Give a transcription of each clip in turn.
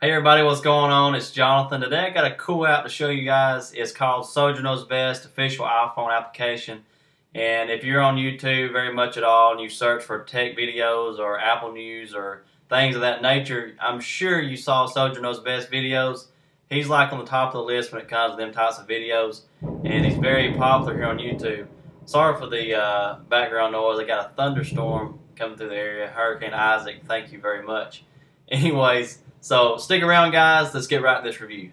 Hey everybody, what's going on? It's Jonathan. Today I got a cool app to show you guys. It's called Knows Best official iPhone application. And if you're on YouTube very much at all and you search for tech videos or Apple News or things of that nature, I'm sure you saw Knows Best videos. He's like on the top of the list when it comes to them types of videos. And he's very popular here on YouTube. Sorry for the uh, background noise. I got a thunderstorm coming through the area. Hurricane Isaac, thank you very much. Anyways, so stick around, guys. Let's get right to this review.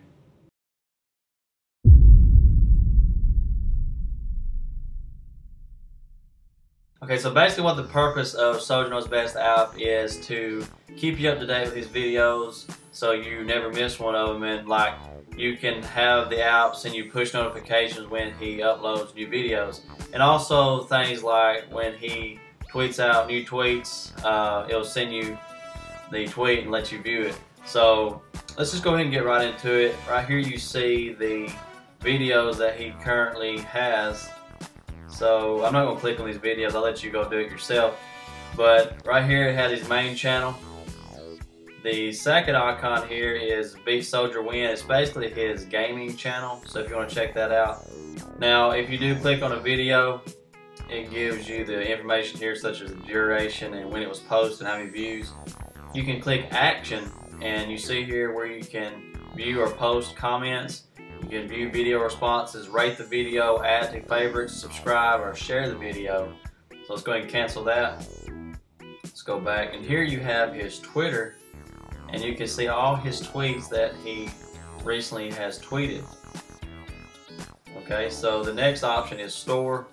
Okay, so basically what the purpose of Knows Best app is to keep you up to date with these videos so you never miss one of them and like you can have the app send you push notifications when he uploads new videos and also things like when he tweets out new tweets uh, it'll send you the tweet and let you view it so let's just go ahead and get right into it. Right here you see the videos that he currently has. So I'm not going to click on these videos. I'll let you go do it yourself. But right here it has his main channel. The second icon here is Beat Soldier Win. It's basically his gaming channel. So if you want to check that out. Now if you do click on a video, it gives you the information here such as the duration and when it was posted and how many views. You can click action and you see here where you can view or post comments. You can view video responses, rate the video, add to favorites, subscribe, or share the video. So let's go ahead and cancel that. Let's go back and here you have his Twitter and you can see all his tweets that he recently has tweeted. Okay, so the next option is store.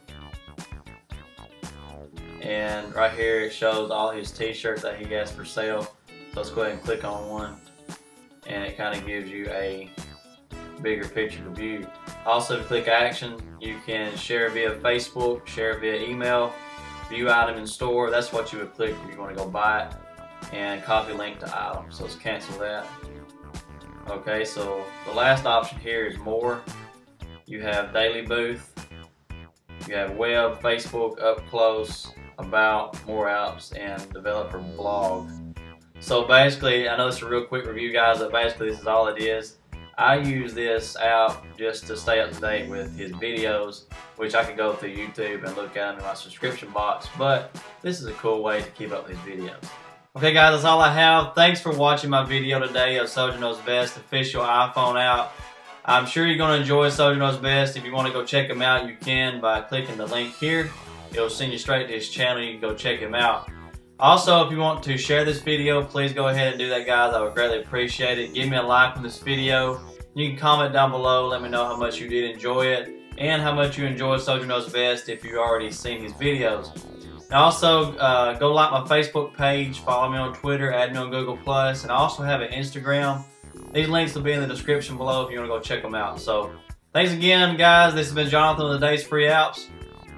And right here it shows all his t-shirts that he has for sale. So let's go ahead and click on one and it kind of gives you a bigger picture to view. Also, to click action, you can share via Facebook, share via email, view item in store. That's what you would click if you want to go buy it and copy link to item. So let's cancel that. Okay, so the last option here is more. You have DailyBooth, you have web, Facebook, up close, about, more apps, and developer blog. So basically, I know this is a real quick review, guys, but basically this is all it is. I use this app just to stay up to date with his videos, which I can go through YouTube and look at them in my subscription box, but this is a cool way to keep up with his videos. Okay guys, that's all I have. Thanks for watching my video today of Knows Best official iPhone app. I'm sure you're going to enjoy Knows Best. If you want to go check him out, you can by clicking the link here. It'll send you straight to his channel. You can go check him out. Also, if you want to share this video, please go ahead and do that, guys. I would greatly appreciate it. Give me a like on this video. You can comment down below. Let me know how much you did enjoy it and how much you enjoy Soldier Knows Best if you've already seen his videos. And also, uh, go like my Facebook page, follow me on Twitter, add me on Google+, and I also have an Instagram. These links will be in the description below if you want to go check them out. So, thanks again, guys. This has been Jonathan with Today's Free Apps.